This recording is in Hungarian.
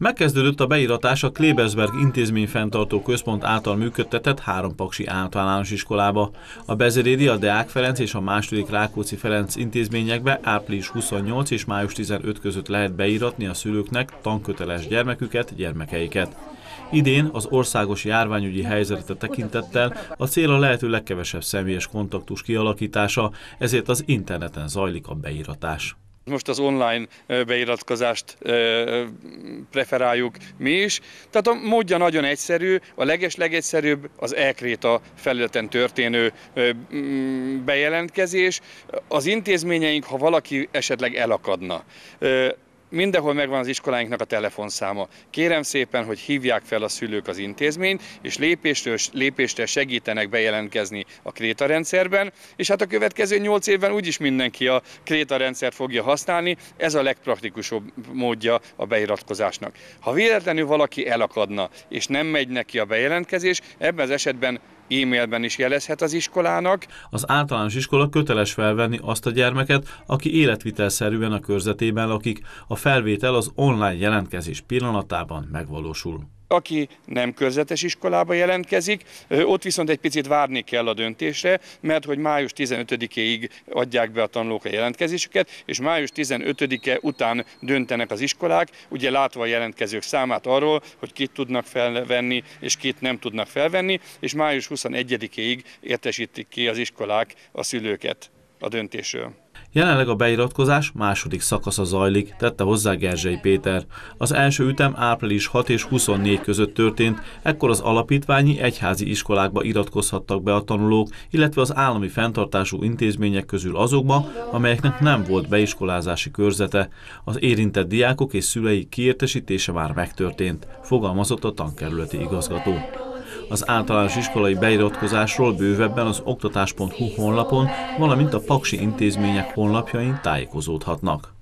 Megkezdődött a beiratás a Klebersberg intézményfenntartó központ által működtetett három paksi általános iskolába. A Bezerédi, a Deák Ferenc és a második Rákóczi Ferenc intézményekbe április 28 és május 15 között lehet beiratni a szülőknek tanköteles gyermeküket, gyermekeiket. Idén az országos járványügyi helyzetre tekintettel a cél a lehető legkevesebb személyes kontaktus kialakítása, ezért az interneten zajlik a beiratás. Most az online beiratkozást preferáljuk mi is. Tehát a módja nagyon egyszerű, a leges-legegyszerűbb az e felületen történő bejelentkezés. Az intézményeink, ha valaki esetleg elakadna, Mindenhol megvan az iskoláinknak a telefonszáma. Kérem szépen, hogy hívják fel a szülők az intézményt, és lépéstől lépésre segítenek bejelentkezni a Kréta rendszerben, és hát a következő nyolc évben úgyis mindenki a Kréta rendszert fogja használni, ez a legpraktikusabb módja a beiratkozásnak. Ha véletlenül valaki elakadna, és nem megy neki a bejelentkezés, ebben az esetben e-mailben is jelezhet az iskolának. Az általános iskola köteles felvenni azt a gyermeket, aki életvitelszerűen a körzetében lakik, a felvétel az online jelentkezés pillanatában megvalósul. Aki nem körzetes iskolába jelentkezik, ott viszont egy picit várni kell a döntésre, mert hogy május 15-ig adják be a tanulók a jelentkezésüket, és május 15-e után döntenek az iskolák, ugye látva a jelentkezők számát arról, hogy kit tudnak felvenni, és kit nem tudnak felvenni, és május 21-ig értesítik ki az iskolák a szülőket a döntésről. Jelenleg a beiratkozás második szakasza zajlik, tette hozzá Gerzsely Péter. Az első ütem április 6 és 24 között történt, ekkor az alapítványi egyházi iskolákba iratkozhattak be a tanulók, illetve az állami fenntartású intézmények közül azokba, amelyeknek nem volt beiskolázási körzete. Az érintett diákok és szülei kiértesítése már megtörtént, fogalmazott a tankerületi igazgató. Az általános iskolai beiratkozásról bővebben az oktatás.hu honlapon, valamint a paksi intézmények honlapjain tájékozódhatnak.